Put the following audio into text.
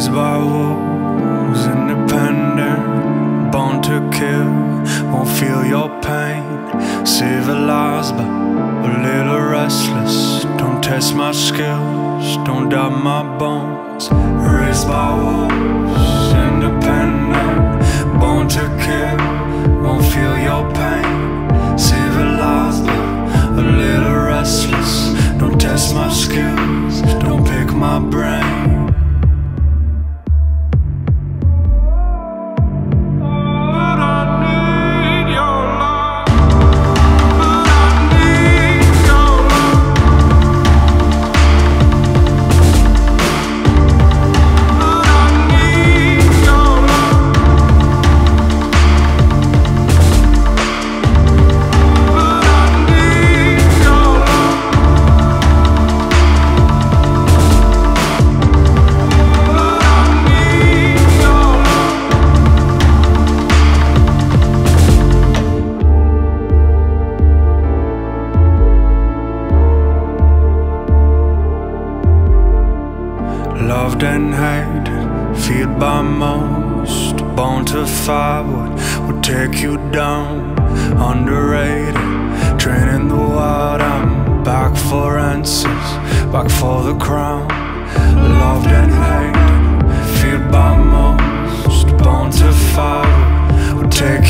Raised by wolves, independent, born to kill. Won't feel your pain. Civilized, but a little restless. Don't test my skills, don't doubt my bones. Raised by wolves, loved and hated, feared by most. Born to fight would would take you down. Underrated, training the wild. I'm back for answers, back for the crown. Loved and hated, feared by most. Born to firewood would take you